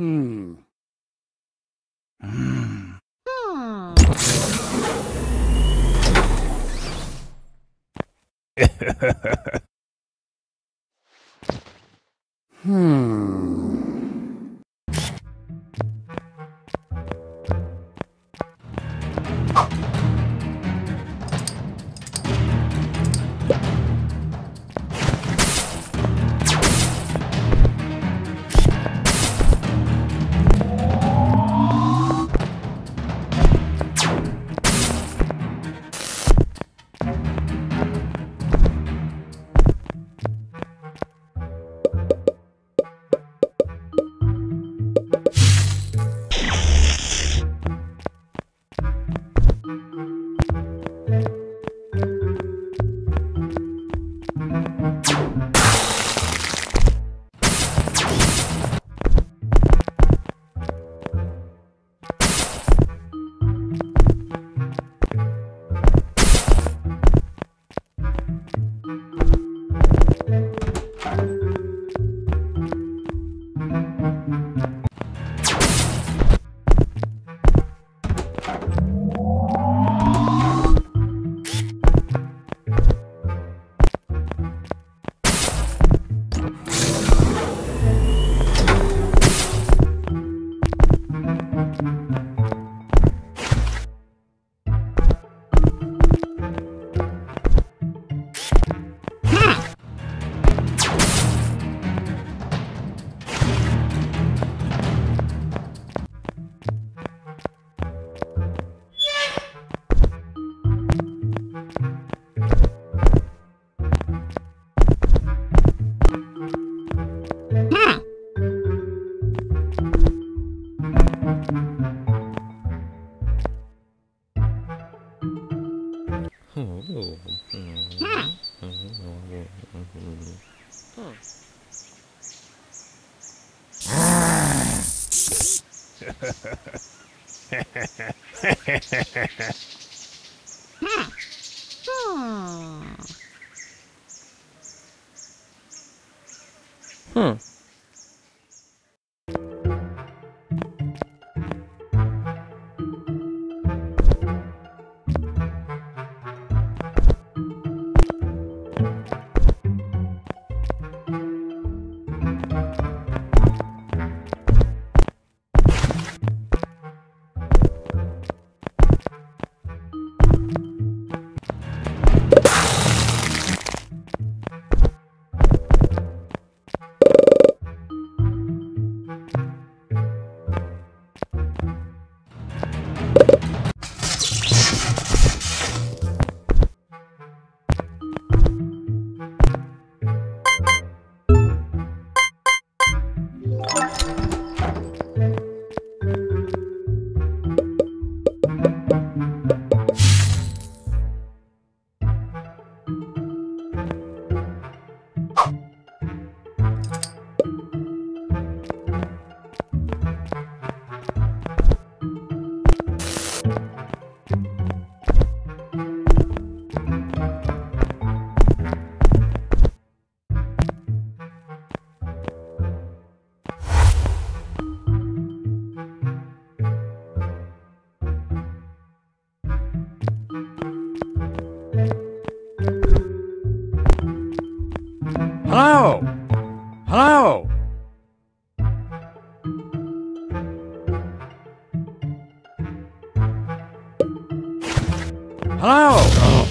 Hmm. Hmm. Hmm. Hmm. Hello? Hello? Oh.